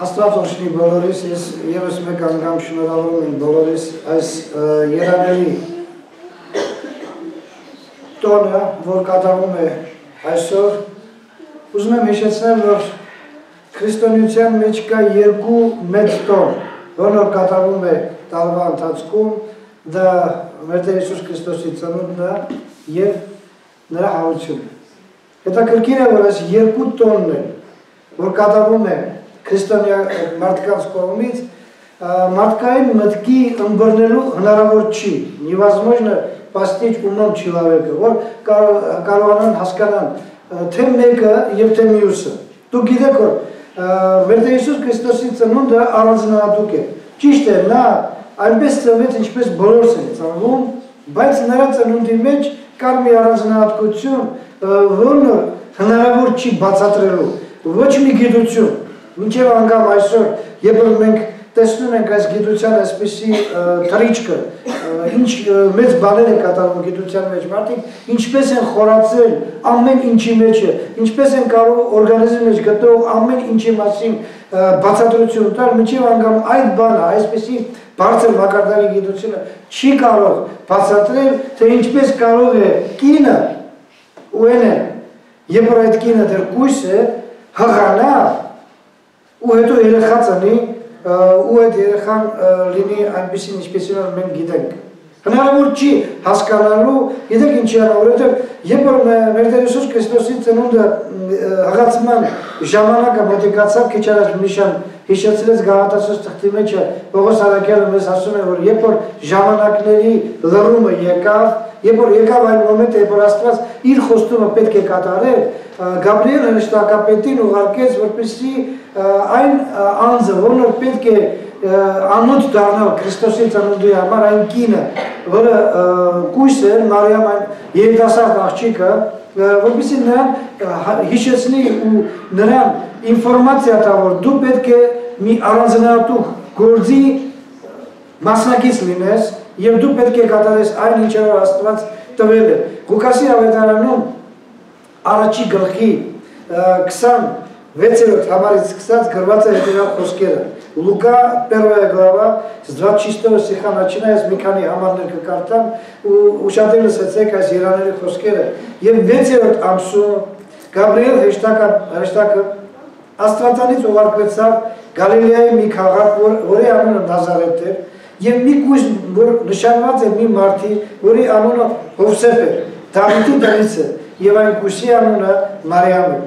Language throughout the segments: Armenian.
Աստված ողջունի բոլորիս, ես եւս մեկ անգամ շնորհավորում եմ բոլորիս այս երաբելի տոնը, որ կատարվում է այսօր։ Ուզում եմ հիշեցնել, որ քրիստոնեության մեջ կա երկու մեծ տոն, որը կատարվում է տարվա ընթացքում, դա մեր Տեր Հիսուս Քրիստոսի ծնունդն է եւ նրա հաղթությունը։ Հետաքրքիր է, որ այս երկու տոնն են, որ կատարվում են քրիստոնյա մարդկանց կողմից, մարդկային մտքի ըմբռնելու հնարավոր չի։ Невозможно постичь умом человека, որ կարողանան հասկանան թե մեկը եւ թե մյուսը։ Դու գիտեք որ մեր Տեր Հիսուս Քրիստոսի ծնունդը առանձնահատուկ է։ Ճիշտ է, նա այնպես ծնվեց, ինչպես բոլորս են ծնվում, բայց նրա ծնունդի մեջ կար մի առանձնահատկություն, որն հնարավոր չի բացատրելու ոչ մի գիտություն, մինչև անգամ այսօր, երբ մենք տեսնում ենք այս գիտության այսպիսի թրիչկը, ինչ մեծ բաներ են կատարվում գիտության մեջ մարդիկ, ինչպես են խորացել ամեն ինչի մեջը, ինչպես են կարող օրգանիզմի մեջ գտնող ամեն ինչի մասին բացատրություն տալ, մինչև անգամ այդ բանը, այսպիսի բարձր մակարդակի գիտությունը չի կարող բացատրել, թե ինչպես կարող է կինը ու են երբ որ այդ կինը դեռ կույս է, հղանա ու հետո երեխա ծնի ու այդ երեխան լինի այնպեսին ինչպեսին որ մենք գիտենք։ Հնարավոր չի հասկանալու, գիտեք ինչի արա, որովհետև երբ որ մեր Տեր Հիսուս Քրիստոսի ծնունդը հղացման ժամանակը մոտիկացավ, քիչ առաջ Միշան հիշեցրեց Գաղատասոս թղթի մեջը, Պողոս Արաքյալը մեզ ասում է, որ երբ որ ժամանակների լռումը եկավ, երբ որ եկավ այն մոմենտը, երբ որ Աստված իր խոստումը պետք է կատարեր, Գաբրիել հրեշտակապետին ուղարկեց, որպեսզի այն անձը, որն որ պետք է անոթ դառնալ Քրիստոսի ծնունդի համար այն կինը, որը կույս էր Մարիամ այն երիտասարդ աղջիկը, որպեսզի նրան հիշեցնի ու նրան ինֆորմացիա տա, որ դու պետք է մի առանձնահատուկ գործի մասնակից լինես եւ դու պետք է կատարես այն ինչը Աստված տվել է։ Ղուկասի ավետարանում առաջի գլխի 26-րդ համարից սկսած գրված է հետևյալ խոսքերը։ Լուկա 1 глава с 26 стиха начинаясь մի քանի համարներ կկարտամ ու ուշադրել լսեցեք այս երաների խոսքերը։ Եվ 6-րդ ամսում Գաբրիել հեշտակը հեշտակը Աստվածանից ուղարկվեցավ Գալիլեայի մի քաղաք, որ, որի անունը Նազարեթ էր, եւ մի կույս, որ նշանված է մի մարդի, որի անունը Հովսեփ էր, Դավիթի տնից է, եւ այն կուսի անունը Մարիամ է։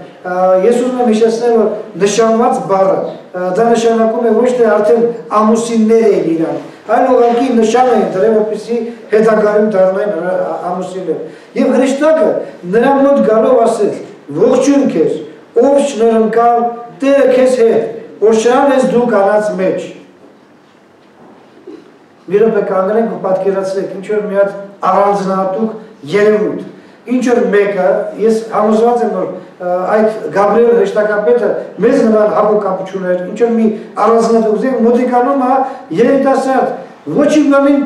Ես ուզում եմ հիշեցնել, որ նշանված բառը դա նշանակում է ոչ թե արդեն ամուսիններ են իրան, այլ ուղղակի նշան է դրել, որպեսզի հետագայում դառնային ամուսիններ։ Եվ հրեշտակը նրա մոտ գալով ասել. «Ողջույն քեզ, ով շնորհանկալ Տերը քեզ հետ, որ շնորհալ ես դու կանած մեջ»։ Մի րոպե կանգնենք ու պատկերացրեք, ինչ որ մի հատ առանձնահատուկ երևույթ ինչ որ մեկը, ես համոզված եմ, որ այդ Գաբրիել հեշտակապետը մեզ նման հապոկապ չուներ, ինչ որ մի առանձնատուկ զենք մոտիկանում հա երիտասարդ, ոչ իմանին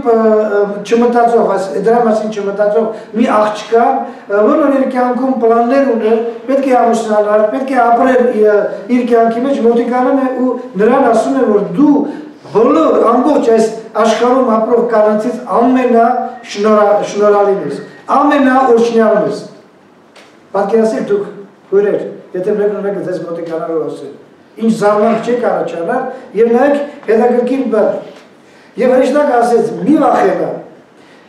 չմտածող, այս դրա մասին չմտածող մի աղջկա, որը իր կյանքում պլաններ ուներ, պետք է ամուսնանալ, պետք է ապրել իր կյանքի մեջ, մոտիկանում է ու նրան ասում է, որ դու բոլոր ամբողջ այս աշխարհում ապրող կանանցից ամենա շնորհալին ես ամենաօրչնյալն ես։ Պատկերացրեք դուք հյուրեր, եթե մեկն մեկը ձեզ մոտիկանալ ու ասել, ինչ զարմանք չեք առաջանալ եւ նայեք հետաքրքիր բան։ Եվ հրեշտակ ասեց՝ մի վախենա։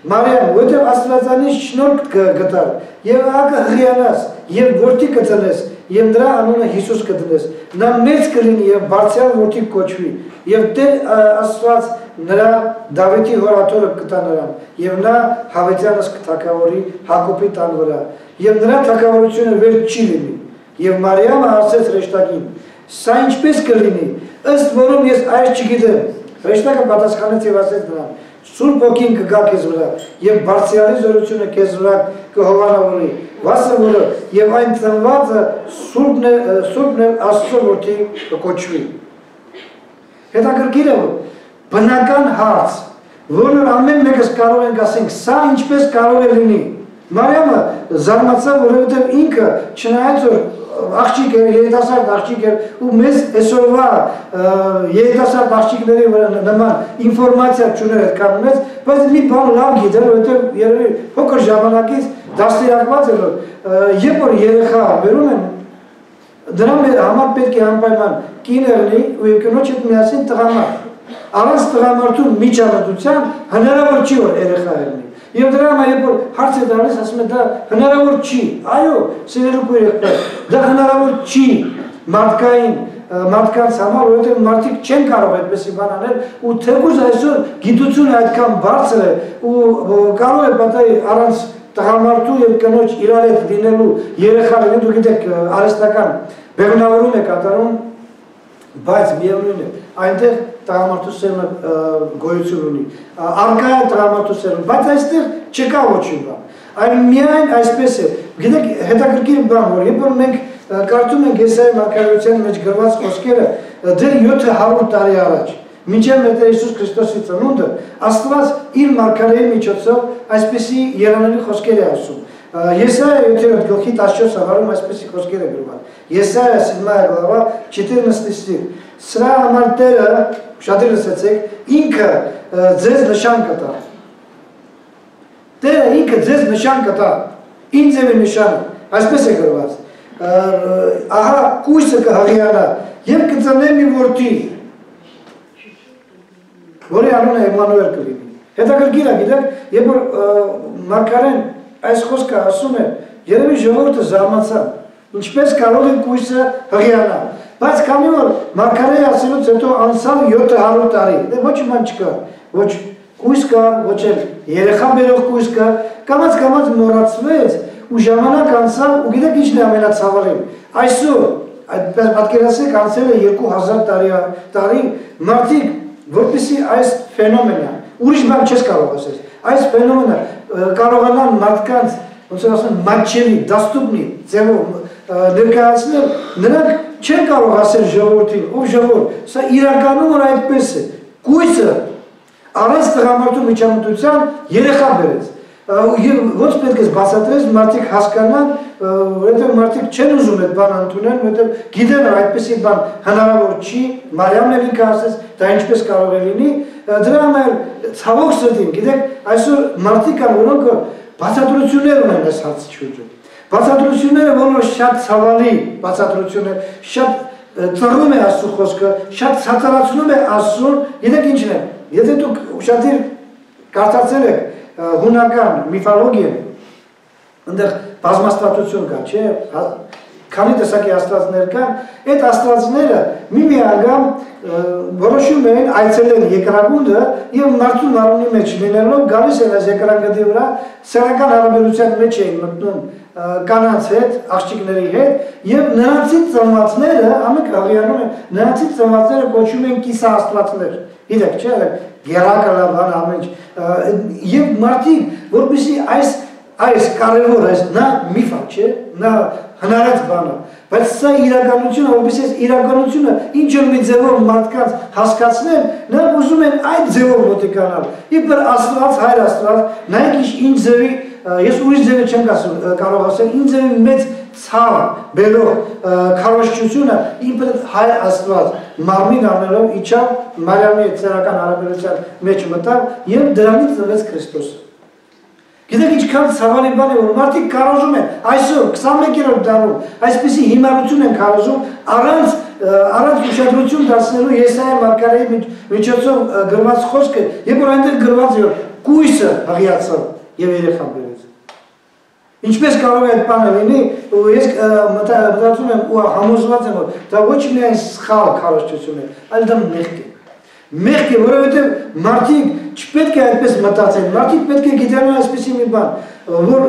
Մարիամ, որտեղ Աստվածանից շնորհք գտար եւ ակը հղիանաս եւ որդի կծնես եւ նրա անունը Հիսուս կդնես։ Նա մեծ կլինի եւ բարձրալ որդի կոչվի եւ Տեր Աստված նրա Դավիթի հորաթորը կտա նրան եւ նա Հավետյանս կթակավորի Հակոբի տան վրա եւ նրա թակավորությունը վեր չի լինի եւ Մարիամը ասեց հրեշտակին սա ինչպես կլինի ըստ որում ես այս չգիտեմ հրեշտակը պատասխանեց եւ ասեց նրան Սուրբ ոգին կգա քեզ վրա եւ բարձրալի զորությունը քեզ վրա կհովանավորի վասը որը եւ այն ծնվածը սուրբն է սուրբն է աստծո որդի կոչվի հետաքրքիր է որ բնական հարց, որը ամեն մեկս կարող ենք ասենք, սա ինչպես կարող է լինի։ Մարիամը զարմացավ, որովհետև ինքը չնայած որ աղջիկ էր, երիտասարդ աղջիկ էր ու մեզ այսօրվա երիտասարդ աղջիկների վրա նման ինֆորմացիա չուներ այդքան մեծ, բայց մի բան լավ գիտեր, որովհետև երևի փոքր ժամանակից դաստիարակված էր, որ երբ որ երեխա բերում են դրա համար պետք է անպայման կին եղնի ու երկնոջ հետ միասին տղամարդ։ Առանց տղամարդու միջամտության հնարավոր չի որ երեխա եղնի։ Եվ դրա համար երբ որ հարց է տալիս, ասում է դա հնարավոր չի։ Այո, սիրելու քույրեր, դա հնարավոր չի մարդկային մարդկանց համար, որովհետև մարդիկ չեն կարող այդպեսի բան անել ու թեկուզ այսօր գիտությունը այդքան բարձր է ու կարող է պատահի առանց տղամարդու եւ կնոջ իրար հետ լինելու երեխաները դու գիտեք արհեստական բեղմնավորում է կատարում բայց միևնույն է այնտեղ տղամարդու սերմը գոյություն ունի արկա է տղամարդու սերմը բայց այստեղ չկա ոչինչ բան այլ միայն այսպես է գիտեք հետաքրքիր բան որ երբ որ մենք կարդում ենք Եսայի մարգարեության մեջ գրված խոսքերը դեռ 700 տարի առաջ Մինչև մեր Տեր Հիսուս Քրիստոսի ծնունդը Աստված իր մարգարեի միջոցով այսպեսի երանելի խոսքեր է ասում։ Եսայա 7-րդ գլխի 14 հավարում այսպեսի խոսքեր է գրված։ Եսայա 7 глава 14 стих։ Սրա համար Տերը, շատ լսեցեք, ինքը ձեզ նշան կտա։ Տերը ինքը ձեզ նշան կտա։ Ինձ է նշանը։ Այսպես է գրված։ Ահա կույսը կհղիանա եւ կծնե մի որդի որի անունը Էմանուել կլինի։ Հետաքրքիր է, գիտեք, երբ որ Մարգարեն այս խոսքը ասում է, երևի ժողովուրդը զարմացան, ինչպես կարող է կույսը հղիանալ։ Բայց քանի որ Մարգարեի ասելուց հետո անցավ 700 տարի, դե ոչ իման չկա, ոչ կույս կար, ոչ էլ երեխա բերող կույս կար, կամած կամած մոռացվեց ու ժամանակ անցավ ու գիտեք ինչն է ամենացավալին։ Այսօր այդպես պատկերացրեք անցել է 2000 տարի տարի մարդիկ որպեսի այս ֆենոմենը, ուրիշ բան չես կարող ասես, այս ֆենոմենը կարողանան մարդկանց, ոնց որ ասեն, մատչելի, դաստուպնի ձևով ներկայացնել, նրանք չեն կարող ասել ժողովրդին, ով ժողովուրդ, սա իրականում որ այդպես է, կույսը առանց տղամարդու միջամտության երեխա բերեց, եւ ոչ պետք է բացատրես մարդիկ հասկանան, որովհետեւ մարդիկ չեն ուզում այդ բանը ընդունել, որովհետեւ գիտեն այդպեսի բան հնարավոր չի, Մարիամն էլ ինքը ասեց, դա ինչպես կարող է լինի, դրա համար ցավոք սրտին, գիտեք, այսօր մարդիկ կան, որոնք բացատրություններ ունեն այս հարցի շուրջը։ Բացատրությունները որոնք շատ ցավալի բացատրություններ, շատ ծռում է Աստծո խոսքը, շատ ցածրացնում է Աստծուն, գիտեք ինչն է։ Եթե դուք ուշադիր կարդացել եք հունական միֆոլոգիա այնտեղ բազմաստատություն կա, չէ՞, հա, քանի տեսակի աստվածներ կան, այդ աստվածները մի-մի անգամ որոշում են այցելել երկրագունդը եւ մարդու մարմնի մեջ լինելով գալիս են այս երկրագնդի վրա սեռական հարաբերության մեջ էին մտնում կանանց հետ, աղջիկների հետ եւ նրանցից ծնվածները ամեն հավիանում են նրանցից ծնվածները կոչում են կիսա աստվածներ։ Գիտեք, չէ՞, գերակա լավան ամեն եւ մարդիկ որպեսի այս այս կարևոր այս նա միֆա չէ նա հնարած բան է բայց սա իրականությունը այս իրականությունը ինչ որ մի ձևով մարդկանց հասկացնել նրանք ուզում են այդ ձևով մոտիկանալ իբր աստված հայր աստված նայեք ինչ ձևի ես ուրիշ ձևը չեմ կարող ասել ինչ ձևի մեծ ցավը բերող քարոշչությունը ինքը հայ աստված մարմին առնելով իջավ Մարիամի ցերական հարաբերության մեջ մտավ եւ դրանից ծնվեց Քրիստոսը Գիտեք ինչքան ցավալի բան է որ մարդիկ կարոզում են այսօր 21-րդ դարում այսպեսի հիմարություն են կարոզում առանց առանց ուշադրություն դարձնելու Եսայա մարգարեի միջոցով գրված խոսքը երբ որ այնտեղ գրված է կույսը հղիացավ եւ երեխան Ինչպես կարող է այդ բանը լինի, ես մտածում եմ ու համոզված եմ, որ դա ոչ միայն սխալ քարոշչություն է, այլ դա մեղք է։ Մեղք է, որովհետև մարդիկ չպետք է այդպես մտածեն, մարդիկ պետք է գիտենան այսպեսի մի բան, որ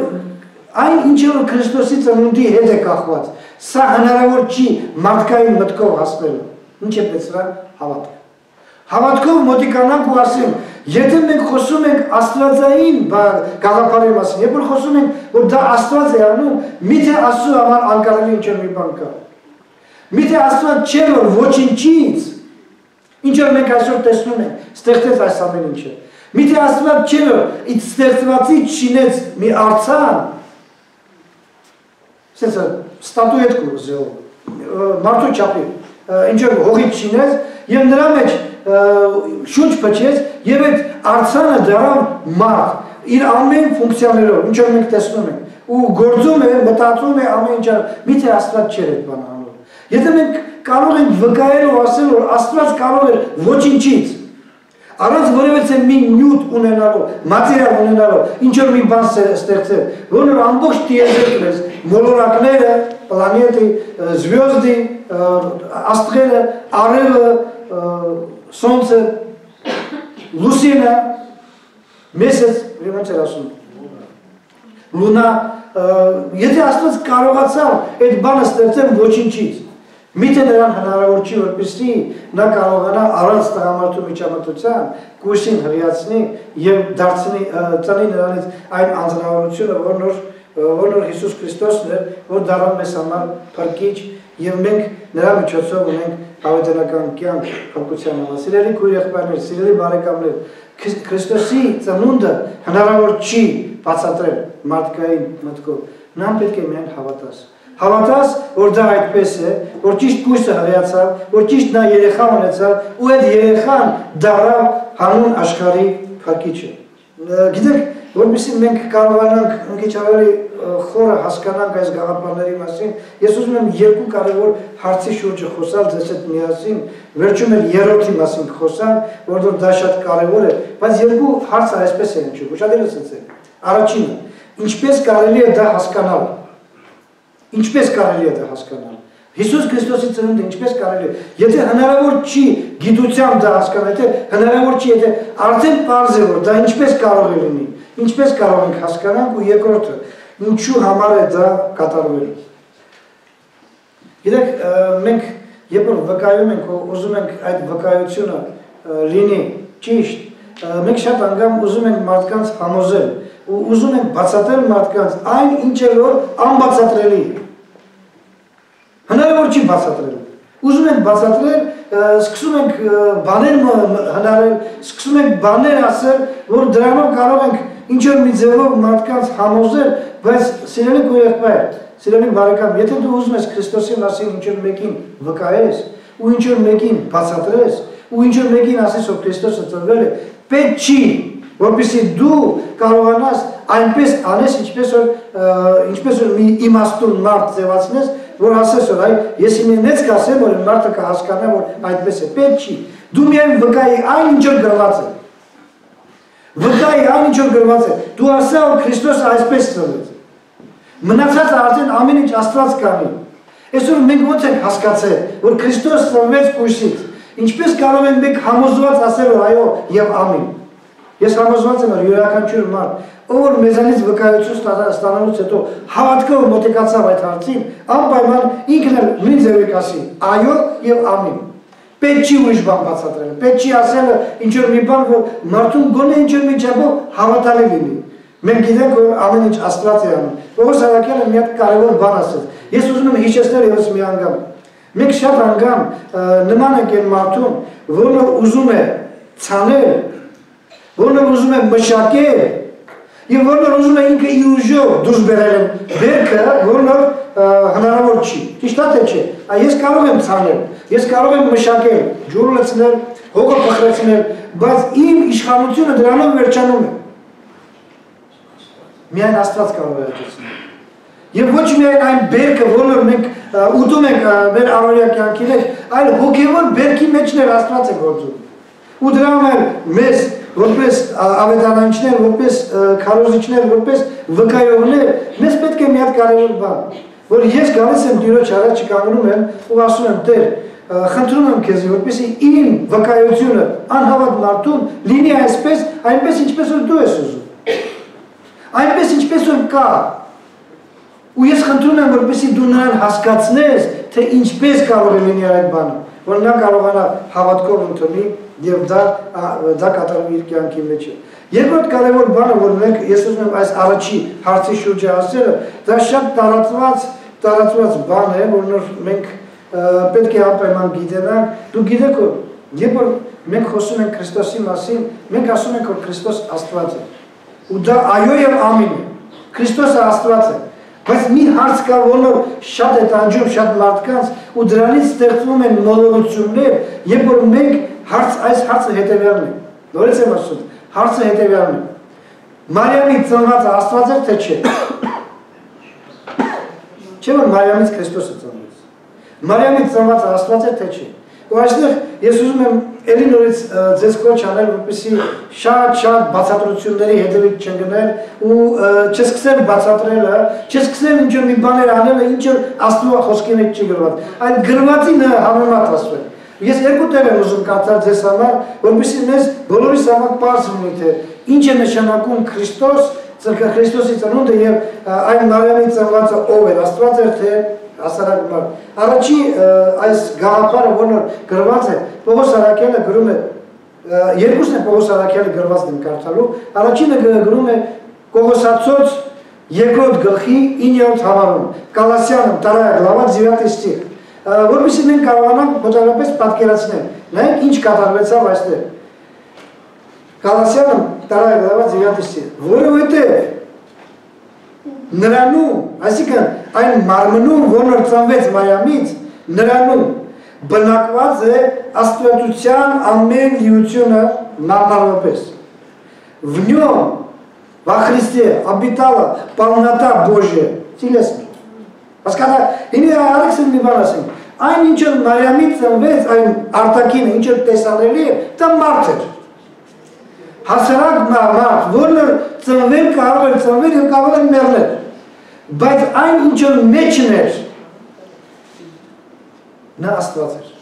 այն ինչը որ Քրիստոսի ծնունդի հետ է կախված, սա հնարավոր չի մարդկային մտքով հասնելու։ Ինչ է պետք սրա հավատք։ Հավատքով մոտիկանանք ու ասենք, Եթե մենք խոսում ենք աստվածային գաղափարի մասին, երբ որ խոսում ենք, որ դա աստված է անում, միթե աստծո համար անկարելի ինչ մի բան կա։ Միթե աստված չէ որ ոչինչից ինչ որ մենք այսօր տեսնում ենք, ստեղծեց այս ամեն ինչը։ Միթե աստված չէ որ այդ ստեղծվածից շինեց մի արցան։ Սենց ստատուետ կուզել մարդու չափի ինչ որ հողից չինես եւ նրա մեջ շունչ փչեց եւ այդ արցանը դրավ մարդ իր ամեն ֆունկցիաներով ինչ որ մենք տեսնում ենք ու գործում է մտածում է ամեն ինչ միթե աստված չէր այդ բանը անում եթե մենք կարող ենք վկայել ու ասել որ աստված կարող է ոչինչից առանց որևէ մի նյութ ունենալու, մատերիալ ունենալու, ինչ որ մի բան ստեղծել, որը ամբողջ տիեզերքն է, մոլորակները, պլանետի, զվյոզդի, աստղերը, արևը, լուսինը, մեսեց, ոնց էր ասում, լունա, եթե աստված կարողացավ այդ բանը ստեղծել ոչինչից, Միթե նրան հնարավոր չի, որպեսզի նա կարողանա առանց տղամարդու միջամտության կուրսին հրիացնի եւ դարձնի ծնի նրանից այն անձնավորությունը, որ նոր որ նոր Հիսուս Քրիստոսն է, որ դառավ մեզ համար փրկիչ եւ մենք նրա միջոցով ունենք հավիտենական կյանք փրկության համար։ Սիրելի քույր եղբայրներ, սիրելի բարեկամներ, Քրիստոսի ծնունդը հնարավոր չի բացատրել մարդկային մտքով։ Նա պետք է միայն հավատաս։ Հավատաս, որ դա այդպես է, որ ճիշտ կույսը հղիացավ, որ ճիշտ նա երեխա ունեցավ ու այդ երեխան դարավ հանուն աշխարհի փակիչը։ Գիտեք, որովհետեւ մենք կարողանանք մի քիչ ավելի խորը հասկանանք այս գաղափարների մասին, ես ուզում եմ երկու կարևոր հարցի շուրջը խոսալ ձեզ հետ միասին, վերջում էլ երրորդի մասին խոսալ, որովհետեւ դա շատ կարևոր է, բայց երկու հարցը այսպես են ինչու, ուշադրել եք։ Առաջինը, ինչպես կարելի է դա հասկանալ Ինչպես կարելի է դա հասկանալ։ Հիսուս Քրիստոսի ծնունդը ինչպես կարելի է։ Եթե հնարավոր չի գիտությամբ դա հասկանալ, եթե հնարավոր չի, եթե արդեն པարզ է որ դա ինչպես կարող է լինի, ինչպես կարող ենք հասկանալ ու երկրորդը, ինչու համար է դա կատարվելու։ Գիտեք, մենք երբ որ վկայում ենք, ուզում ենք այդ վկայությունը լինի ճիշտ, մենք շատ անգամ ուզում ենք մարդկանց համոզել ու ուզում ենք բացատրել մարդկանց այն ինչը որ անբացատրելի է։ Հնարավոր չի բացատրել։ Ուզում ենք բացատրել, սկսում ենք բաներ հնարել, սկսում ենք բաներ ասել, որ դրանով կարող ենք ինչ որ մի ձևով մարդկանց համոզել, բայց սիրելի գույեղբայր, սիրելի բարեկամ, եթե դու ուզում ես Քրիստոսի մասին ինչ որ մեկին վկայես, ու ինչ որ մեկին բացատրես, ու ինչ որ մեկին ասես, որ Քրիստոսը ծնվել է, պետք չի, որպեսզի դու կարողանաս այնպես անես, ինչպես որ ինչպես որ մի իմաստուն մարդ ձևացնես, որ ասես որ այ ես ինձ կասեմ որ մարդը կհասկանա որ այդպես է պետք չի դու միայն վկայի այն ինչ որ գրված է վկայի այն ինչ որ գրված է դու ասա որ Քրիստոսը այսպես ծնվեց մնացածը արդեն ամեն ինչ Աստված կանի այսօր մենք ո՞նց ենք հասկացել որ Քրիստոս ծնվեց կույսից ինչպես կարող ենք մենք համոզված ասել որ այո եւ ամին Ես համոզված եմ, որ յուրաքանչյուր մարդ, ով որ մեզանից վկայություն ստանալուց հետո հավատքով մոտեկացավ այդ հարցին, անպայման ինքն էլ նույն ձևի կասի, այո եւ ամին։ Պետք չի ուրիշ բան բացատրել, պետք չի ասել ինչ որ մի բան, որ մարդուն գոնե ինչ որ մի չափով հավատալի լինի։ Մենք գիտենք, որ ամեն ինչ Աստված է անում։ Պողոս Սարակյանը մի հատ կարևոր բան ասեց։ Ես ուզում եմ հիշեցնել եւս մի անգամ։ Մենք շատ անգամ նման ենք այն մարդուն, որը ուզում է ցանել որն ուզում է մշակել եւ որն ուզում է ինքը իր ուժով դուրս բերել բերքը, որն հնարավոր չի։ Ճիշտ է թե չէ։ Այ ես կարող եմ ցանել, ես կարող եմ մշակել, ջուր լցնել, հողը փխրեցնել, բայց իմ իշխանությունը դրանով վերջանում է։ Միայն Աստված կարող է աճեցնել։ Եվ ոչ միայն այն բերքը, որը մենք ուտում ենք մեր առօրյա կյանքի մեջ, այլ հոգևոր բերքի մեջն է Աստված է գործում։ Ու դրա համար մեզ որպես ավետարանիչներ, որպես քարոզիչներ, որպես վկայողներ, մեզ պետք է մի հատ կարևոր բան, որ ես գալիս եմ Տիրոջ առաջ կանգնում եմ ու ասում եմ Տեր, խնդրում եմ քեզ, որպեսզի իմ վկայությունը անհավատ մարդուն լինի այսպես, այնպես ինչպես որ դու ես ուզում։ Այնպես ինչպես որ կա։ Ու ես խնդրում եմ, որպեսզի դու նրան հասկացնես, թե ինչպես կարող է լինի այդ բանը, որ նա կարողանա հավատքով ընդունի եւ դա դա կատարվում իր կյանքի մեջ է։ Երկրորդ կարևոր բանը, որ մենք ես ուզում եմ այս առաջի հարցի շուրջը ասելը, դա շատ տարածված տարածված բան է, որ մենք պետք է անպայման գիտենանք։ Դու գիտեք, որ երբ որ մենք խոսում ենք Քրիստոսի մասին, մենք ասում ենք, որ Քրիստոս Աստված է։ Ու դա այո եւ ամին է։ Քրիստոսը Աստված է։ Բայց մի հարց կա, որը շատ է տանջում շատ մարդկանց ու դրանից ստեղծվում են մոլորություններ, երբ որ մենք հարց այս հարցը հետևյալն է։ Նորից եմ ասում, հարցը հետևյալն է։ Մարիամի ծնվածը Աստված էր թե չէ։ Չէ՞ որ Մարիամից Քրիստոսը ծնվեց։ Մարիամի ծնվածը Աստված էր թե չէ։ Ու այստեղ ես ուզում եմ ելի նորից ձեզ կոչ անել, որպեսզի շատ-շատ բացատրությունների հետևից չընկնել ու չսկսել բացատրելը, չսկսել ինչ որ մի բաներ անելը, ինչ որ Աստծո խոսքի մեջ չի գրված, այլ գրվածին համեմատ ասվել։ Ես երկու տեղ եմ ուզում կարդալ ձեզ համար, որպեսզի մեզ բոլորիս համար բարձ լինի թե ինչ է նշանակում Քրիստոս, Քրիստոսի ծնունդը եւ այն Մարիամի ծնվածը ով էր, Աստված էր թե հասարակական։ Առաջի այս գաղափարը, որն գրված է, Պողոս Արաքյալը գրում է երկուսն է Պողոս Արաքյալը գրված դեմ կարդալու, առաջինը գրում է Կողոսացոց երկրորդ գլխի 9-րդ համարում, Կալասյանը 2 գլավա 9 ստիղ, որովհետեւ մենք կարողանանք մոտավորապես պատկերացնել, նայեք ինչ կատարվեցավ այստեղ։ Կալասյանը 2 գլավա 9 ստիղ, որովհետեւ նրանում, այսինքն այն մարմնում, որն ծնվեց Մարիամից, նրանում բնակված է աստվածության ամեն լիությունը նամարվապես։ В нем, во Христе, обитала полнота Божья. Интересно. Հասկանա, ինի Ալեքսին մի բան ասեմ, այն ինչ որ Մարիամից ծնվեց, այն արտակինը, ինչ որ տեսանելի է, դա մարդ էր։ Հասարակ մարդ, որն ծնվել կարող էր ծնվել եւ կարող էր մեռնել բայց այն ինչ որ մեջն էր նա Աստված էր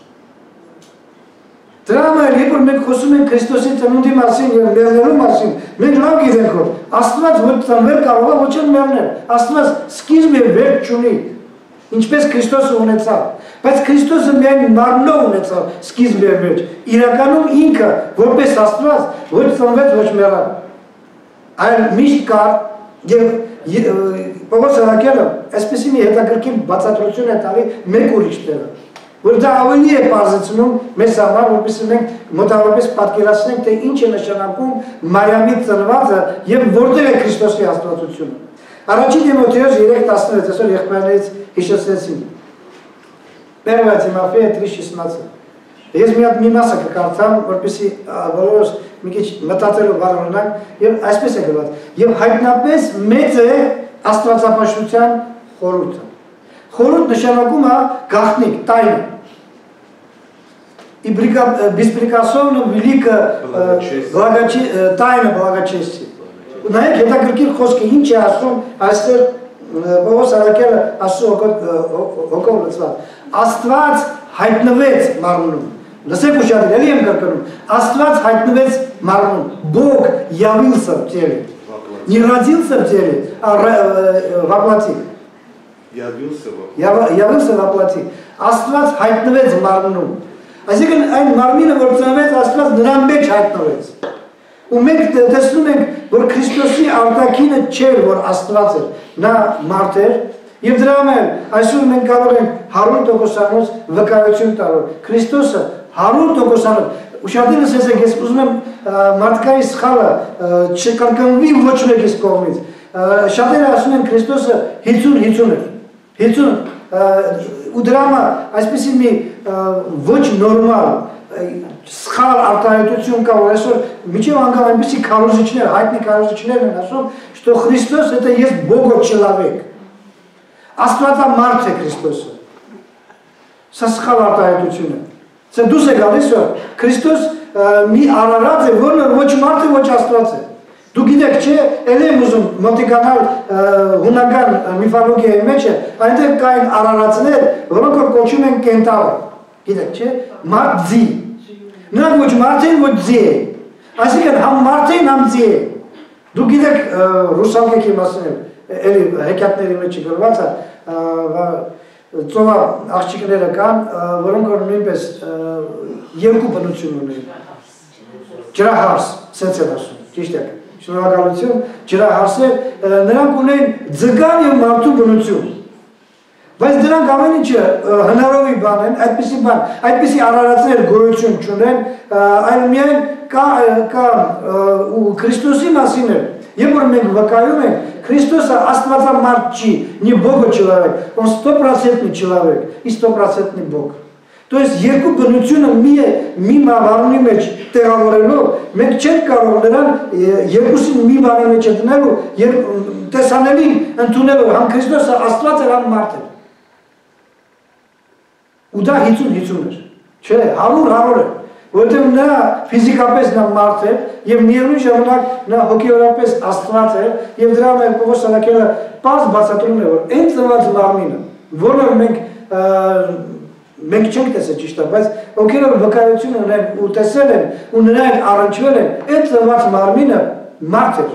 Դրա համար երբ որ մենք խոսում ենք Քրիստոսի ծնունդի մասին եւ մեռնելու մասին, մենք լավ գիտենք որ Աստված ոչ ծնվել կարող է ոչ էլ մեռնել։ Աստված սկիզբ եւ վերջ չունի։ Ինչպես Քրիստոսը ունեցավ, բայց Քրիստոսը միայն մարմնով ունեցավ սկիզբ եւ վերջ։ Իրականում ինքը որպես Աստված ոչ ծնվեց, ոչ մեռավ։ Այլ միշտ կար եւ Պողոս Արաքյալը այսպեսի մի հետաքրքիր բացատրություն է տալի մեկ ուրիշ տեղը, որ դա ավելի է բարձրացնում մեզ համար, որպեսզի մենք մոտավորապես պատկերացնենք, թե ինչ է նշանակում Մարիամի ծնվածը եւ որտեղ է Քրիստոսի աստվածությունը։ Առաջին Տիմոթեոս 3:16 այսօր եղբայրներից հիշեցրեցին։ Первое Тимофея 3:16 Ես մի հատ մի մասը կկարդամ, որպեսզի բոլորս մի քիչ մտածելով բարունանանք եւ այսպես է գրված. եւ հայտնապես մեծ է աստվածապաշտության խորհուրդը։ Խորհուրդ նշանակում է գաղտնիք, տայնը։ И беспрекословно великое тайна благочестия։ Նայեք հետաքրքիր խոսքը ինչ է ասում այստեղ Պողոս Արաքյալը ասում հոգով լծված։ Աստված հայտնվեց մարմնում։ Լսեք ուշադիր, էլի եմ կրկնում։ Աստված հայտնվեց մարմնում։ Бог явился в теле не родился в теле, а во плоти. Явился во Явился во плоти. Աստված հայտնվեց մարմնում։ Այսինքն այն մարմինը, որ ծնվեց, Աստված նրան մեջ հայտնվեց։ Ու մենք տեսնում ենք, որ Քրիստոսի արտաքինը չէր, որ Աստված էր, նա մարդ էր, եւ դրա համար այսօր մենք կարող ենք 100%-անոց վկայություն տալ, Քրիստոսը 100%-անոց Ուշադրես ես եք, ես ուզում եմ մարդկայի սխալը չկրկնվի ոչ մեկիս կողմից։ Շատերը ասում են Քրիստոսը 50-50 էր։ 50 ու դրա համար այսպեսի մի ոչ նորմալ սխալ արտահայտություն կա, որ այսօր միջև անգամ այնպեսի քարոզիչներ, հայտնի քարոզիչներ են ասում, что Христос это есть Бога человек։ Աստվածամարդ է Քրիստոսը։ Սա սխալ արտահայտություն է։ Սա դուս է գալիս որ Քրիստոս մի արարած է, որը ոչ մարդ է, ոչ Աստված է։ Դու գիտեք, չէ, ել եմ ուզում մոտիկանալ հունական միֆոլոգիայի մեջ է, այնտեղ կային արարածներ, որոնք որ կոչում են կենտավր։ Գիտեք, չէ, մարդ ձի։ Նրանք ոչ մարդ են, ոչ ձի է։ Այսինքն համ մարդ են, համ ձի է։ Դու գիտեք ռուսալկեքի մասին, էլի հեքիաթների մեջ գրված է, ծովա աղջիկները կան, որոնք որ նույնպես երկու բնություն ունեն։ Ջրահարս, սենց են ասում, ճիշտ է։ Շնորհակալություն, ջրահարսեր, նրանք ունեն ձգան եւ մարդու բնություն։ Բայց դրանք ամեն ինչը հնարովի բան են, այդպիսի բան, այդպիսի արարածներ գոյություն չունեն, այլ միայն կա ու Քրիստոսի մասին է։ Երբ որ մենք վկայում ենք Христос Աստվածամարդ չի, не Бога человек, он стопроцентный человек и стопроцентный Бог։ То есть երկու բնությունը մի է մի բանի մեջ տեղավորելով մենք չենք կարող նրան երկուսին մի բանի մեջ դնելու տեսանելի ընդունելով համ Քրիստոսը Աստված էր համ մարդ էր։ Ու դա 50-50 էր։ Չէ, 100-100 է որովհետև նա ֆիզիկապես նա մարդ է եւ միևնույն ժամանակ նա հոգեորապես աստված է եւ դրա մեջ Պողոս Սալակյանը բաց բացատրում է որ այն ծնված մարմինը որը մենք մենք չենք տեսել ճիշտ է բայց ովքեր վկայություն ունեն ու տեսել են ու նրանք առնչվել են այդ ծնված մարմինը մարդ է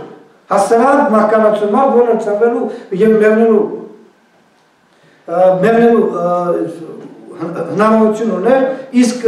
հասարակ մահկանացումա որը ծնվելու եւ մեռնելու մեռնելու հնարավորություն ուներ, իսկ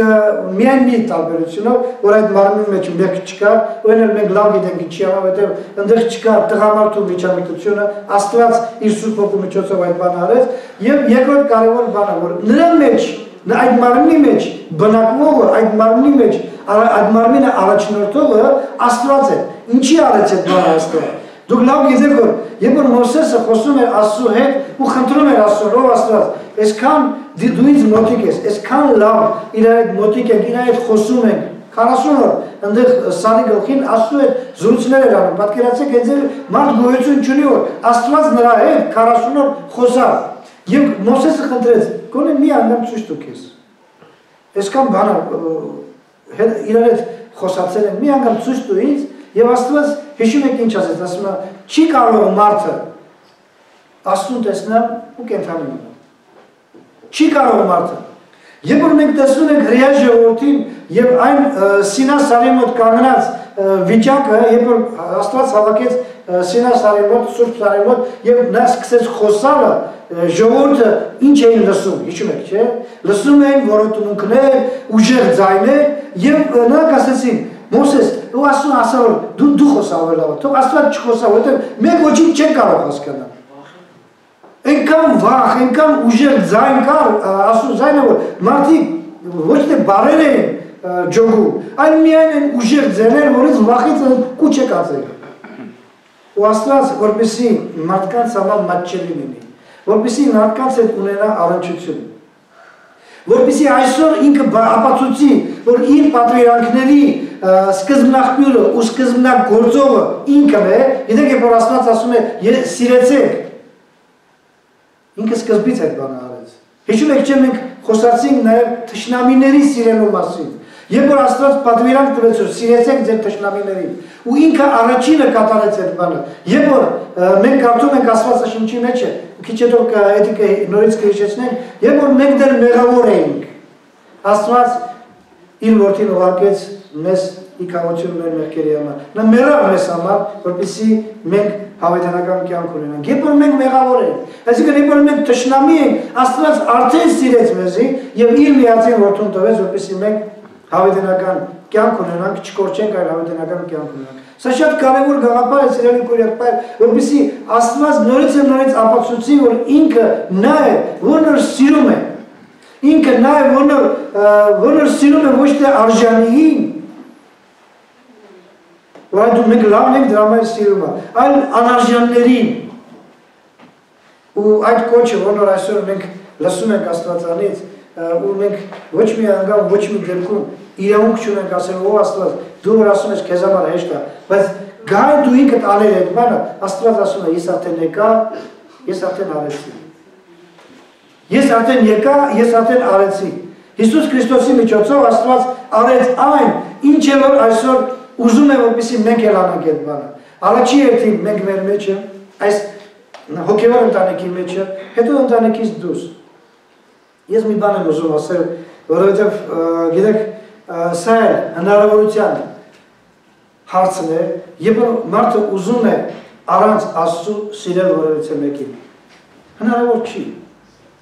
միայն մի տարբերությունով, որ այդ մարմնի մեջ մեկ չկա, այն մենք լավ գիտենք ինչի համար, որտեղ այնտեղ չկա տղամարդու միջամտությունը, Աստված իր Սուրբ Հոգու միջոցով այդ բանը արեց, եւ երկրորդ կարևոր բանը, որ նրա մեջ, այդ մարմնի մեջ բնակվողը, այդ մարմնի մեջ այդ մարմինը առաջնորդողը Աստված է։ Ինչի արեց այդ բանը Աստված։ Դուք լավ գիտեք որ երբ որ Մովսեսը խոսում էր Աստծո հետ ու խնդրում էր Աստծո ով Աստված, այսքան դու ինձ մոտիկ ես, այսքան լավ իր այդ մոտիկ ենք, իր այդ խոսում ենք, 40 օր այնտեղ սանի գլխին Աստծո հետ զրույցներ էր անում։ Պատկերացեք, այդ մարդ գոյություն չունի որ Աստված նրա հետ 40 օր խոսավ։ Եվ Մովսեսը խնդրեց, գոնե մի անգամ ցույց տուք ես։ Այսքան բանը իրար հետ խոսացել են, մի անգամ ցույց տու ինձ Եվ Աստված հիշում եք ինչ ասեց, ասում է, չի կարող մարդը աստուն տեսնել ու կենթանի մնալ։ Չի կարող մարդը։ Երբ որ մենք տեսնում ենք հրեա ժողովրդին եւ այն Սինա սարի մոտ կանգնած վիճակը, երբ որ Աստված հավաքեց Սինա սարի մոտ, Սուրբ սարի մոտ եւ նա սկսեց խոսալը ժողովուրդը ինչ էին լսում, հիշում եք, չէ՞։ Լսում էին որոտունքներ, ուժեղ ձայներ եւ նրանք ասեցին, Մոսես, ու ասում ասա որ դու դու խոսա ավելի լավ, թող Աստված չխոսա, որովհետեւ մեկ ոչինչ չեն կարող հասկանալ։ Այնքան վախ, այնքան ուժեղ ձայն կար, ասում ձայնը որ մարդիկ ոչ թե բարեր էին ջոգում, այլ միայն են ուժեղ ձեներ, որից վախից կուչ է կացել։ Ու Աստված որպեսի մարդկանց համար մատչելի լինի, որպեսի մարդկանց հետ ունենա առնչություն որպեսի այսօր ինքը ապացուցի, որ իր պատվիրանքների սկզբնախմյուրը ու սկզբնակ գործողը ինքն է, գիտեք երբ որ Աստված ասում է սիրեցեք, ինքը սկզբից այդ բանը արեց։ Հիշում եք չէ մենք խոսացինք նաև թշնամիների սիրելու մասին։ Երբ որ Աստված պատվիրանք տվեց որ սիրեցեք ձեր թշնամիներին, ու ինքը առաջինը կատարեց այդ բանը։ Երբ որ մենք կարդում ենք Աստվածաշնչի մեջ, քիչ հետո էթիկը նորից կհիշեցնենք, երբ որ մենք դեռ մեղավոր էինք, Աստված իր որդին ուղարկեց մեզ իկավություն մեր մեղքերի համար։ Նա մեռավ մեզ համար, որպեսզի մենք հավիտենական կյանք ունենանք։ Երբ որ մենք մեղավոր ենք, այսինքն երբ որ մենք թշնամի ենք, Աստված արդեն սիրեց մեզի եւ իր միածին որդուն տվեց, որպեսզի մենք հավիտենական կյանք ունենանք, չկորչենք, այլ հավիտենական կյանք ունենանք։ Սա շատ կարևոր գաղափար է սիրելի քույրեր, որպեսզի Աստված նորից եւ նորից ապացուցի, որ ինքը նա է, որ նոր սիրում է ինքը նաև ոնոր ոնոր սիրում է ոչ թե արժանիին որ դու մենք լավն ենք դրա մեջ սիրում է այլ անարժաններին ու այդ կոչը ոնոր այսօր մենք լսում ենք աստվածանից ու մենք ոչ մի անգամ ոչ մի դեպքում իրավունք չունենք ասել ով աստված դու որ ասում ես քեզ համար հեշտ է բայց գայ դու ինքդ անել այդ բանը աստված ասում է ես արդեն եկա ես արդեն արեցի Ես արդեն եկա, ես արդեն արեցի։ Հիսուս Քրիստոսի միջոցով Աստված արեց այն, ինչ է որ այսօր ուզում է որպեսի մենք ելանանք այդ բանը։ Առաջի երթին մենք մեր մեջը, այս հոգևոր ընտանիքի մեջը, հետո ընտանիքից դուրս։ Ես մի բան եմ ուզում ասել, որովհետև գիտեք, սա է հնարավորության հարցն է, երբ մարդը ուզում է առանց Աստծո սիրել որևիցե մեկին։ Հնարավոր չի։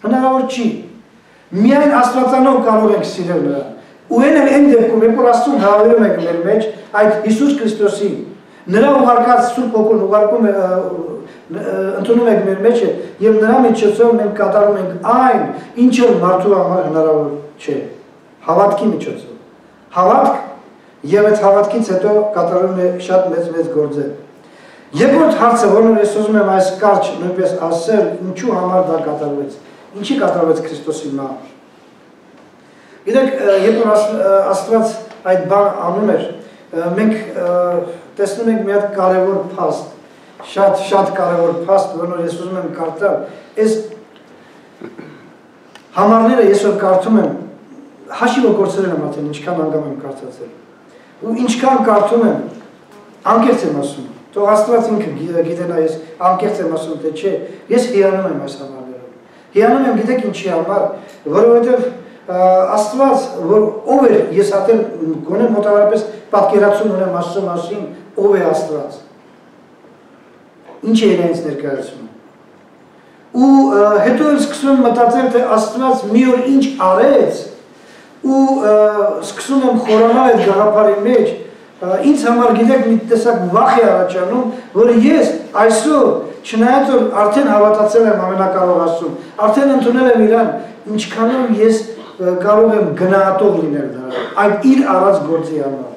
Հնարավոր չի։ Միայն Աստվածանով կարող ենք սիրել նրան։ Ու այն էլ այն դեպքում, երբ որ Աստծուն հավերում ենք մեր մեջ, այդ Հիսուս Քրիստոսին, նրա ուղարկած Սուրբ Հոգուն ուղարկում է ընդունում ենք մեր մեջ եւ նրա միջոցով մենք կատարում ենք այն, ինչը մարդու համար հնարավոր չէ։ Հավատքի միջոցով։ Հավատք եւ այդ հավատքից հետո կատարում է շատ մեծ մեծ գործեր։ Երկրորդ հարցը, որն ես ուզում եմ այս կարճ նույնպես ասել, ինչու համար դա կատարվեց։ Ինչի կատարվեց Քրիստոսի համար։ Գիտեք, երբ որ Աստված այդ բան անում էր, մենք տեսնում ենք մի հատ կարևոր փաստ, շատ շատ կարևոր փաստ, որն ես ուզում եմ կարդալ։ Այս համարները ես որ կարդում եմ, հաշիվը կորցրել եմ արդեն, ինչքան անգամ եմ կարդացել։ Ու ինչքան կարդում եմ, անկեղծ եմ ասում։ Թող Աստված ինքը գիտենա ես անկեղծ եմ ասում, թե չէ, ես հիանում եմ այս համարներով։ Հիանում եմ, գիտեք ինչի համար, որովհետև Աստված, որ ով էր, ես հատել գոնե մոտավորապես պատկերացում ունեմ Աստծո մասին, ով է Աստված։ Ինչ է իրենց ներկայացնում ու հետո էլ սկսում եմ մտածել, թե Աստված մի օր ինչ արեց ու սկսում եմ խորանալ այդ գաղափարի մեջ, ինձ համար գիտեք մի տեսակ վախ է առաջանում, որ ես այսօր չնայած որ արդեն հավատացել եմ ամենակարող Աստծուն, արդեն ընդունել եմ իրան, ինչքանով ես կարող եմ գնահատող լինել դրա, այդ իր արած գործի համար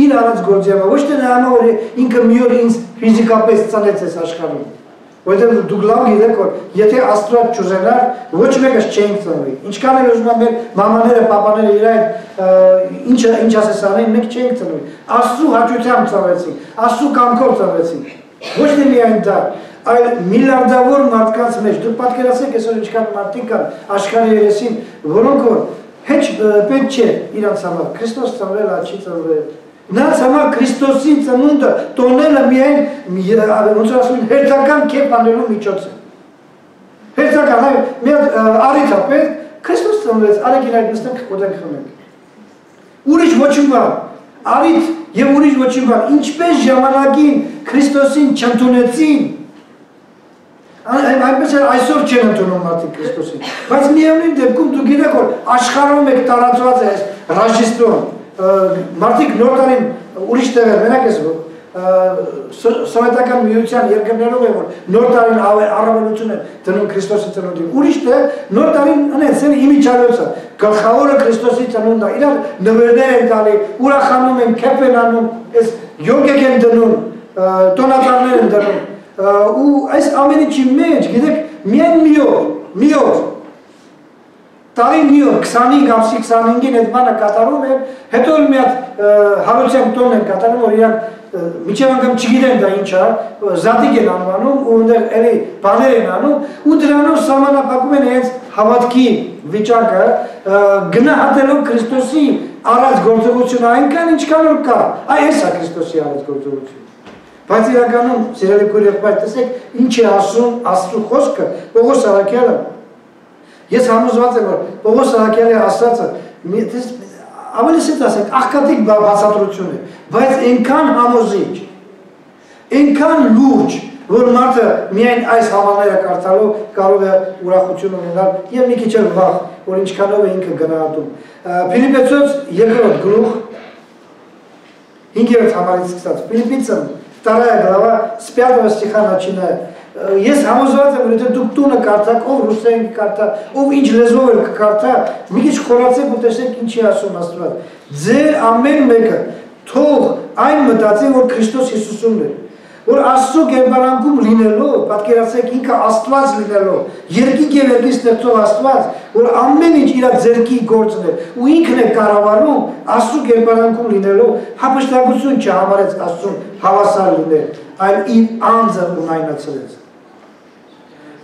իր արած գործի համար, ոչ թե համար, որ ինքը մի օր ինձ ֆիզիկապես ծանեց այս աշխարհում, Որովհետև դուք լավ գիտեք, որ եթե Աստված չուզենար, ոչ մեկս չենք ծնվի։ Ինչքան էլ ուզում եմ մամաները, papaները իր այդ ինչը ինչ ասես անեն, մենք չենք ծնվի։ Աստծո հաճությամբ ծնվեցինք, Աստծո կամքով ծնվեցինք։ Ոչ թե միայն դա, այլ միլիարդավոր մարդկանց մեջ դուք պատկերացեք այսօր ինչքան մարդիկ կան աշխարհի երեսին, որոնք որ հեչ պետք չէ իրանց համար Քրիստոս ծնվել, աչի ծնվել, Նրանց համար Քրիստոսի ծնունդը տոնելը միայն ոնց ասում հերթական կերպ անելու միջոց է։ Հերթական, այ մի հատ առիթ է պետք, Քրիստոս ծնվեց, արեք իրար նստենք կոդենք խմենք։ Ուրիշ ոչինչ բան, առիթ եւ ուրիշ ոչինչ բան, ինչպես ժամանակին Քրիստոսին չընդունեցին, այնպես էլ այսօր չեն ընդունում մարդիկ Քրիստոսին։ Բայց միևնույն դեպքում դու գիտեք որ աշխարհում եք տարածված է ռաժիստոն մարդիկ նոր տարին ուրիշ տեղեր, մենակ ես սովետական միության երկրներով է որ նոր տարին առավելություն են դնում Քրիստոսի ծնունդին։ Ուրիշ տեղ նոր տարին ունեն սեն իմիջալոցը, գլխավորը Քրիստոսի ծնունդն է։ Իրար նվերներ են տալի, ուրախանում են, քեփ են անում, այս յոգեկ են դնում, տոնատարներ են դնում։ Ու այս ամենի չի մեջ, գիտեք, միայն մի օր, մի օր տարին մի օր 25 ամսի 25-ին այդ բանը կատարում են, հետո էլ մի հատ հարության տոն են կատարում, որ իրանք միջև անգամ չգիտեն դա ինչ է, զատիկ են անվանում ու ունդեղ էլի բաներ են անում ու դրանով սահմանափակում են հենց հավատքի վիճակը գնահատելով Քրիստոսի առած գործողությունը այնքան ինչքան որ կա։ Այ էս է Քրիստոսի առած գործողությունը։ Բայց իրականում, սիրելի քույր, տեսեք, ինչ է ասում Աստծո խոսքը Պողոս Արաքյալը Ես համոզված եմ, որ Պողոս Սահակյանի ասածը ավելի սետ ասենք, աղքատիկ բացատրություն է, բայց այնքան համոզիչ, այնքան լուրջ, որ մարդը միայն այս համաները կարդալով կարող է ուրախություն ունենալ եւ մի քիչ էլ վախ, որ ինչքանով է ինքը գնահատում։ Ֆիլիպեցոց երկրորդ գլուխ 5-րդ համարից սկսած Ֆիլիպիցն вторая глава с 5 стиха начиная Ես համոզված եմ, որ եթե դուք տունը կարդաք, ով ռուսերեն կարդա, ով ինչ լեզվով էլ կկարդա, մի քիչ խորացեք ու տեսեք ինչի ասում Աստված։ Ձեր ամեն մեկը թող այն մտածի, որ Քրիստոս Հիսուսումն է որ Աստծո կերպարանքում լինելով, պատկերացրեք ինքը Աստված լինելով, երկինք եւ երկինք ստեղծող Աստված, որ ամեն ինչ իր ձերքի գործն է, ու ինքն է կառավարում Աստծո կերպարանքում լինելով, հապշտակություն չհամարեց Աստծուն հավասար լինել, այլ իր անձը ունայնացրեց։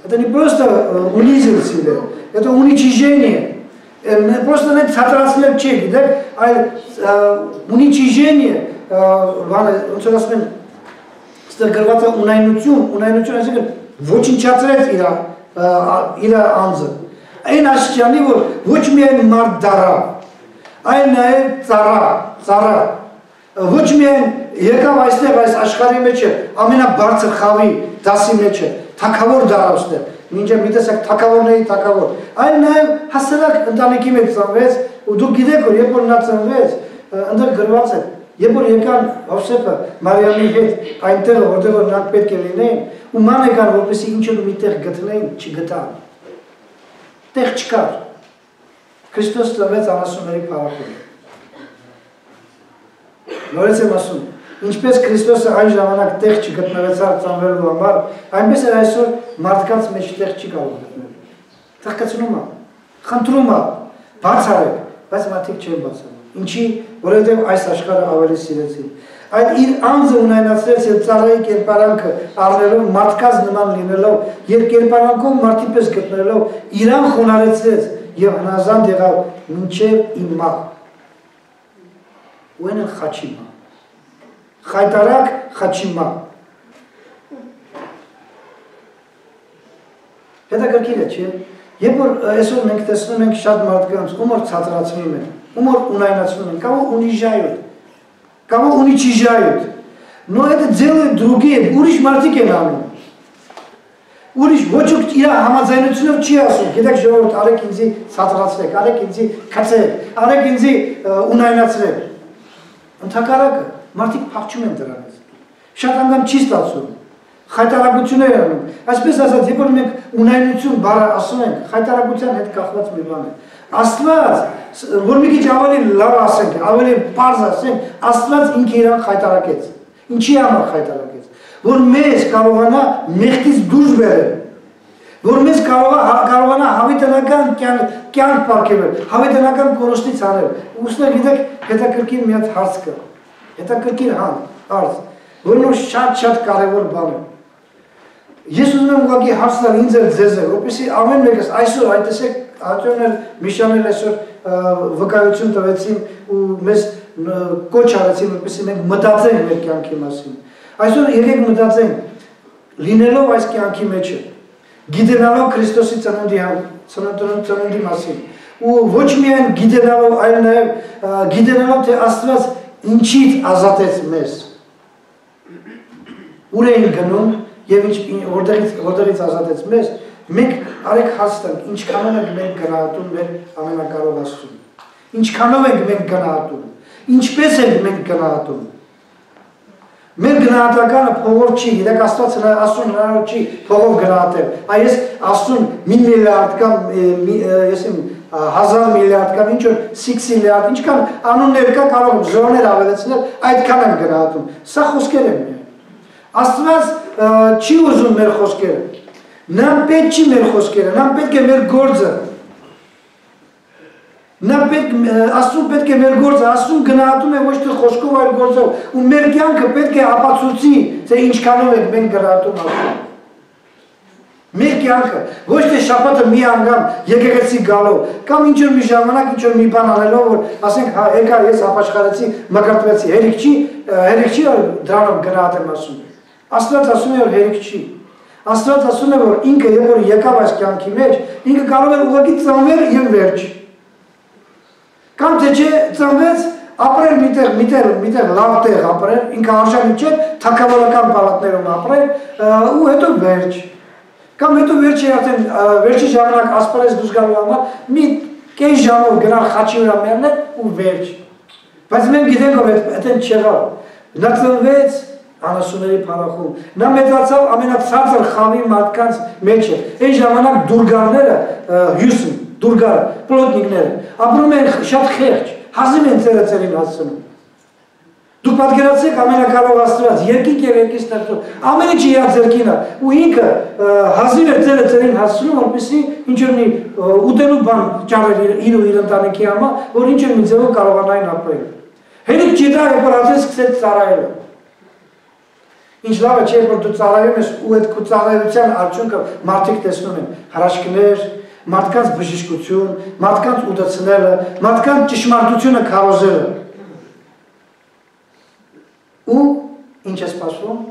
Это не просто унизил себя, это уничижение. Просто не հատրացնել չի, գիտեք, այլ ունիչիժենիը, բանը, ոնց որ ասում են, ստեղ գրված է ունայնություն, ունայնություն այսինքն ոչնչացրեց իր իր անձը։ Այն աշճանի, որ ոչ միայն մարդ դարա, այլ նաև ծառա, ծառա, ոչ միայն եկավ այստեղ այս աշխարհի մեջ ամենաբարձր խավի դասի մեջ է, թակավոր դարավստեղ, մինչև մի տեսակ թակավորների թակավոր։ Այլ նաև հասարակ ընտանիքի մեջ ծնվեց ու դուք գիտեք որ երբ որ նա ծնվեց, ընդդեմ գրված է Երբ որ եկան Հովսեփը Մարիամի հետ այնտեղ, որտեղ որ նրանք պետք է լինեին, ու ման եկան, որպեսզի ինչ-որ մի տեղ գտնեին, չգտան։ Տեղ չկար։ Քրիստոս ծնվեց անասունների փառախորը։ Նորից եմ ասում, Ինչպես Քրիստոսը այն ժամանակ տեղ չգտնվեցավ ծանվելու համար, այնպես էլ այսօր մարդկանց մեջ տեղ չի կարող գտնել։ Թղկացնում է, խնդրում է, բացարեք, բայց մարդիկ չեն բացանում։ Ինչի, որովհետև այս աշխարհը ավելի սիրեցին։ Այդ իր անձը ունայնացրեց եւ ծառայի կերպարանքը առնելով մարդկaz նման լինելով եւ կերպարանքով մարդի պես գտնելով իրան խոնարեցրեց եւ հնազանդ եղավ մինչեւ իմ մահ։ Ուենը խաչիմա Խայտարակ խաչիմա։ Հետաքրքիր է, չէ՞։ Երբ որ այսօր մենք տեսնում ենք շատ մարդկանց, ում որ ցածրացնում են, ում որ ունայնացնում են, կամ ունիժայոտ, կամ ունիչիժայոտ, но это делают другие, ուրիշ մարդիկ են անում։ Ուրիշ ոչ ոք իր համաձայնությունով չի ասում, գիտեք ժողովուրդ, արեք ինձի ցածրացրեք, արեք ինձի քցեք, արեք ինձի ունայնացրեք։ Ընդհակառակը Մարդիկ փախչում են դրանից։ Շատ անգամ չի ստացվում։ Խայտարակություններ անում։ Այսպես ասած, երբ որ մենք ունայնություն բառը ասում ենք, խայտարակության հետ կախված մի բան է։ Աստված, որ մի քիչ ավելի լավ ասենք, ավելի པարզ ասենք, Աստված ինքը իրան խայտարակեց։ Ինչի համար խայտարակեց։ Որ մեզ կարողանա մեղքից դուրս բերել որ մեզ կարողա կարողանա հավիտենական կյանք ապարգևել, հավիտենական կորոշտից անել։ Ուսներ գիտեք, հետաքրքիր մի հատ հարց կա հետաքրքիր հան, արդ, որն որ շատ-շատ կարևոր բան է։ Ես ուզում եմ ուղղակի հարց տալ ինձ էլ ձեզ էլ, որպեսզի ամեն մեկս այսօր այդ տեսեք Ատյոնն էլ Միշանել այսօր վկայություն տվեցին ու մեզ կոչ արեցին, որպեսզի մենք մտածենք մեր կյանքի մասին։ Այսօր եկեք մտածենք լինելով այս կյանքի մեջը, գիտենալով Քրիստոսի ծնունդի ծնունդի մասին ու ոչ միայն գիտենալով, այլ նաև գիտենալով թե Աստված ինչից ազատեց մեզ։ Ուր էին գնում եւ ինչ որտեղից որտեղից ազատեց մեզ, մենք արեք հաստատ ինչքանով ենք մենք գնահատում մեր ամենակարող Աստծուն։ Ինչքանով ենք մենք գնահատում։ Ինչպես ենք մենք գնահատում։ Մեր գնահատականը փողով չի, իրեք Աստված Աստծուն հնարավոր չի փողով գնահատել։ Այս Աստծուն մի միլիարդ կամ ես եմ հազար միլիարդ կամ ինչ որ 6 միլիարդ, ինչքան անուններ կա կարող զորներ ավելացնել, այդքան եմ գնահատում։ Սա խոսքեր են միայն։ Աստված չի ուզում մեր խոսքերը։ Նա պետք չի մեր խոսքերը, նա պետք է մեր գործը։ Նա պետք Աստծուն պետք է մեր գործը, Աստծուն գնահատում է ոչ թե խոսքով, այլ գործով, ու մեր կյանքը պետք է ապացուցի, թե ինչքանով ենք մենք գնահատում Աստծուն։ Մեր կյանքը ոչ թե շաբաթը մի անգամ եկեղեցի գալով կամ ինչ որ մի ժամանակ ինչ որ մի բան անելով որ ասենք հա եկա ես ապաշխարեցի մկրտվեցի հերիք չի հերիք չի դրանով գնահատեմ ասում Աստված ասում է որ հերիք չի Աստված ասում է որ ինքը երբ որ եկավ այս կյանքի մեջ ինքը կարող է ուղղակի ծնվել եւ վերջ կամ թե չէ ծնվեց ապրել միտեղ, միտեղ, միտեղ լավ տեղ ապրել, ինքը արժանի չէ թակավորական պալատներում ապրել ու հետո վերջ Կամ հետո վերջի արդեն վերջի ժամանակ ասպարեզ դուրս գալու համար մի կես ժամով գնալ խաչի վրա մեռնել ու վերջ։ Բայց մենք գիտենք որ այդեն չեղավ։ Նա ծնվեց անասունների փառախում։ Նա մեծացավ ամենացածր խավի մարդկանց մեջը։ Այն ժամանակ դուրգարները հյուսն, դուրգարը, պլոտնիկները ապրում են շատ խեղճ, հազիվ են ծերը ծերին հասցնում։ Դուք պատկերացրեք ամենակարող Աստված, երկինք եւ երկինք ստեղծող, ամեն ինչ իր ձեռքին է, ու ինքը հազիվ է ծերը ծերին հասցնում, որպեսզի ինչ որ մի ուտելու բան ճարել իր ու իր ընտանիքի համար, որ ինչ որ մի ձևով կարողանային ապրել։ Հերիք ջետա է որ ասես սկսեց ծառայել։ Ինչ լավ է չէ, որ դու ծառայում ես ու այդ քո ծառայության արդյունքը մարդիկ տեսնում են հրաշքներ, մարդկանց բժշկություն, մարդկանց ուտացնելը, մարդկանց ճշմարտությունը քարոզելը ու ինչ է սպասվում,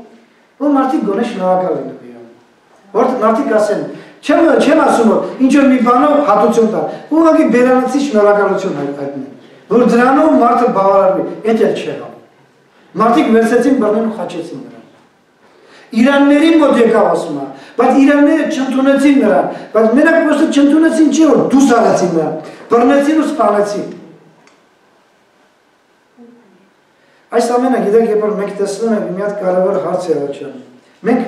որ մարդիկ գոնե շնորհակալ են իրան։ Որ մարդիկ ասեն, չեմ չեմ ասում, ինչ որ մի բանով հատուցում տա։ Ուղղակի բերանացի շնորհակալություն հայտնեն, որ դրանով մարդը բավարարվի, այդ էլ չեղավ։ հա։ Մարդիկ վերցեցին բռնեն ու խաչեցին նրան։ Իրաններին մոտ եկավ ասում է, բայց իրանները չընդունեցին նրան, բայց մենակ պրոստը չընդունեցին չի որ դուս արեցին նրան, բռնեցին ու սպանեցին։ Այս ամենը գիտեք, երբ որ մենք տեսնում ենք մի հատ կարևոր հարց է առաջանում։ Մենք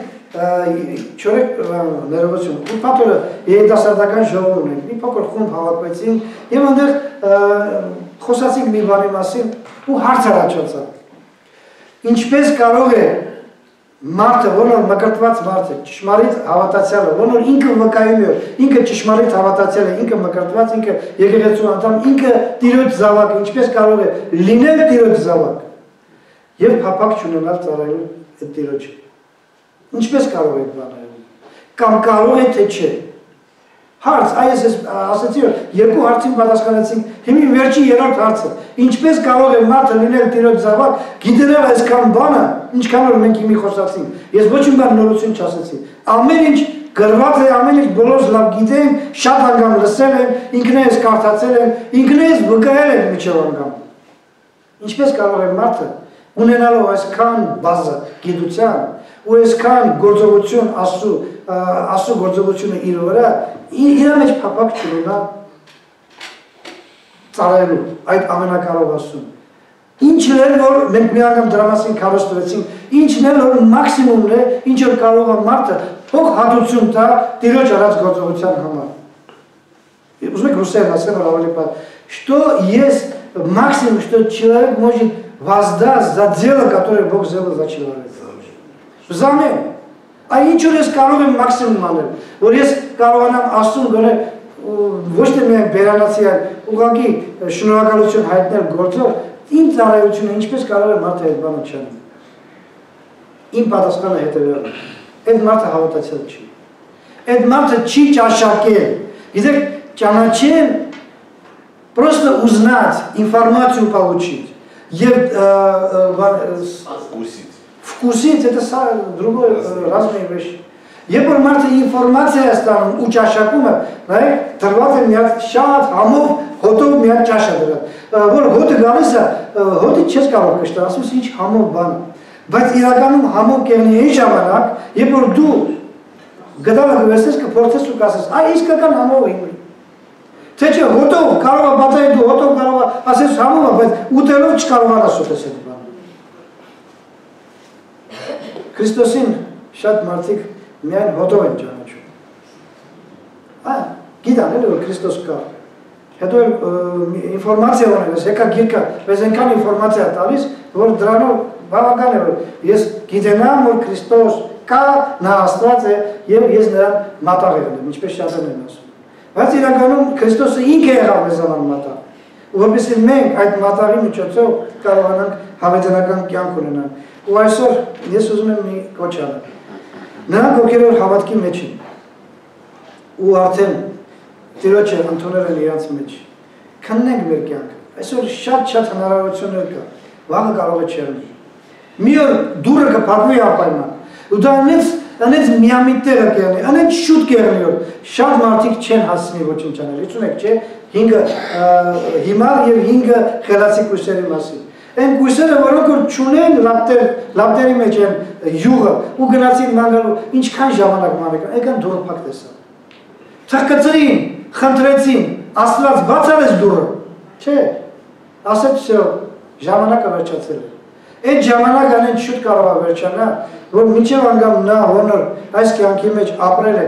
չորեք ներողություն, ուրբաթ օրը երիտասարդական ժողով ունենք, մի փոքր խումբ հավաքվեցին եւ այնտեղ խոսացինք մի բանի մասին ու հարց առաջացավ։ Ինչպես կարող է մարդը, որոնք մկրտված մարդը, ճշմարիտ հավատացյալը, որոնք ինքը վկայում է, ինքը ճշմարիտ հավատացյալ է, ինքը մկրտված, ինքը եկեղեցու անդամ, ինքը Տիրոջ զավակ, ինչպես կարող է լինել Տիրոջ զավակ եւ փափակ չունենալ ծառայել այդ Տիրոջը։ Ինչպես կարող է բանը։ Կամ կարող է թե չէ։ Հարց, այս ես ասացի, երկու հարցին պատասխանեցինք, հիմի վերջի երրորդ հարցը։ Ինչպես կարող է մարդը լինել Տիրոջ զավակ, գիտելով այսքան բանը, ինչքան որ մենք հիմի խոսացինք։ Ես ոչ մի բան նորություն չասացի։ Ամեն ինչ գրված է, ամեն ինչ բոլորս լավ գիտեն, շատ անգամ լսել են, ինքներս կարդացել են, ինքներս վկայել են միջև անգամ։ Ինչպես կարող է մարդը ունենալով այսքան բազա գիտության ու այսքան գործողություն ասու ասու գործողությունը իր վրա իր մեջ փափակ չունենա ծառայելու այդ ամենակարող ասուն ինչն է որ մենք մի անգամ դրա մասին քարոստվեցինք ինչն է որ մաքսիմումն է ինչ որ կարող է մարդը փող հատուցում տա տիրոջ արած գործողության համար ուզում եք ռուսերեն ասեմ որ ավելի պատ что есть максимум что человек может воздать за дело которое Бог сделал за человека Զամեն։ Այ ինչ որ ես կարող եմ մաքսիմում անել, որ ես կարողանամ Աստծուն գոնե ոչ թե միայն բերանացի, այլ ուղղակի շնորհակալություն հայտնել գործով, իմ ծառայությունը ինչպես կարող է մարդը այդ բանը չանել։ Իմ պատասխանը հետևյալն է։ Այդ մարդը հավատացել չի։ Այդ մարդը չի ճաշակել։ Գիտեք, ճանաչել просто узнать информацию получить. Եվ Ուսից вкусить, это другое, разные вещи։ Երբ որ մարդը ինֆորմացիա է ստանում ու ճաշակում է, նայեք, դրված է մի հատ շատ համով հոտով մի հատ ճաշ է դրած։ Որ հոտը գալիս է, հոտը չես կարող կշտալ, ասում ես ինչ համով բան։ Բայց իրականում համով կեղնի այն ժամանակ, երբ որ դու գդալը գվեսես կփորձես ու կասես, այ իսկական համով է իմի։ Թե չէ, հոտով կարող է բացայ դու, հոտով կարող է ասես համով է, բայց ուտելով չկարողանաս ուտես այդ բանը։ Քրիստոսին շատ մարդիկ միայն հոտով են ճանաչում։ Հա, գիտան էլ որ Քրիստոս կա։ Հետո ինֆորմացիա ունես, եկա գիրկա, բայց այնքան ինֆորմացիա տալիս, որ դրանով բավական է որ ես գիտենամ որ Քրիստոս կա, նա Աստված է եւ ես նրան մատաղ եմ, ինչպես շատ են ասում։ Բայց իրականում Քրիստոսը ինքը եղավ մեզանան մատաղ։ Ու որպեսզի մենք այդ մատաղի միջոցով կարողանանք հավիտենական կյանք ունենալ։ Ու այսօր ես ուզում եմ մի կոչ անել։ Նրանք ովքեր որ հավատքի մեջ են ու արդեն Տիրոջը ընդունել են իրաց մեջ։ Քննենք մեր կյանքը։ Այսօր շատ-շատ հնարավորություններ կա։ Վաղը կարող է չեղնել։ Մի օր դուրը կփակվի ապայման։ Ու դա անից անից միամիտ տեղը կերնի, անից շուտ կերնի որ շատ մարդիկ չեն հասնի ոչինչ անել։ Իցունեք, չէ, 5-ը հիմար եւ 5-ը խելացի կույսերի մասին այն կույսերը, որոնք որ չունեն լապտեր, լապտերի մեջ են յուղը ու գնացին մանգալու, ինչքան ժամանակ մանեկան, եկան դուրը փակ տեսան։ Թղկծրին, խնդրեցին, աստված բացարես դուրը, չէ, ասեց վсё, ժամանակը վերջացել է։ Այդ ժամանակ անեն շուտ կարող է վերջանա, որ մինչև անգամ նա հոնոր այս կյանքի մեջ ապրել է,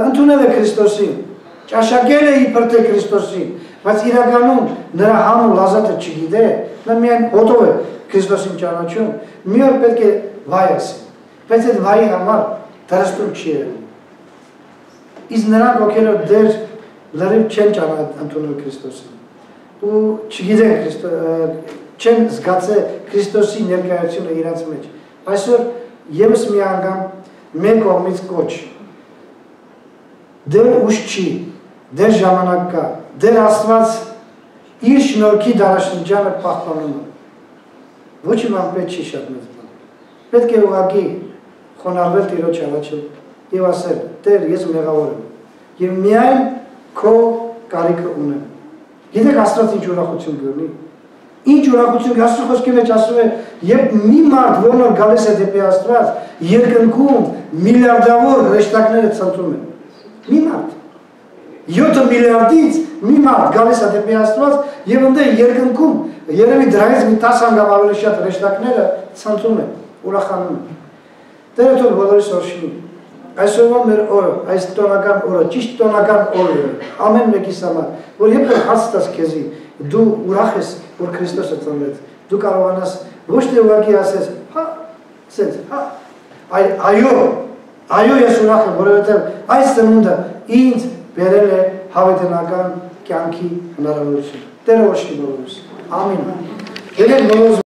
ընդունել է Քրիստոսին, ճաշակել է իբր թե Քրիստոսին, բայց իրականում նրա համ ու լազատը չգիտե, նա միայն հոտով է Քրիստոսին ճանաչում, մի օր պետք է վայ ասի, բայց այդ վայի համար դրստում չի եղել։ Իսկ նրանք ովքեր դեր լրիվ չեն ճանաչ ընդունել Քրիստոսին ու չգիտեն չեն զգացել Քրիստոսի ներկայությունը իրաց մեջ։ Այսօր եւս մի անգամ մեր կողմից կոչ դեր ուշ չի, դեր ժամանակ կա, դեր Աստված իր շնորհքի դարաշրջանը պահպանում է։ Ոչ բան պետք չի շատ մեծ բան։ Պետք է ուղղակի խոնարհվել Տիրոջ առաջ եւ ասել. Տեր, ես մեղավոր եմ։ Եվ միայն քո կարիքը ունեմ։ Գիտեք Աստված ինչ ուրախություն կունի։ Ինչ ուրախություն Աստծո խոսքի մեջ ասում է, երբ մի մարդ որնոր գալիս է դեպի Աստված, երկնքում միլիարդավոր հրեշտակները ցնծում են։ Մի մարդ 7 միլիարդից մի մարդ գալիս է դեպի Աստված եւ ընդ երկնքում երևի դրանից մի 10 անգամ ավելի շատ հրեշտակները ցանցում են, ուրախանում են։ Տերը թող բոլորիս օրհնի։ Այսօրվա մեր օրը, այս տոնական օրը, ճիշտ տոնական օրը ամեն մեկի համար, որ երբ որ հաստատես քեզի, դու ուրախ ես, որ Քրիստոսը ծնվեց, դու կարողանաս ոչ թե ուղղակի ասես, հա, սենց, հա, այլ այո, այո ես ուրախ եմ, որովհետև այս ծնունդը ինձ բերել է հավիտենական կյանքի հնարավորություն։ Տերը ոչ բոլորս։ Ամին։ Երեք բոլորս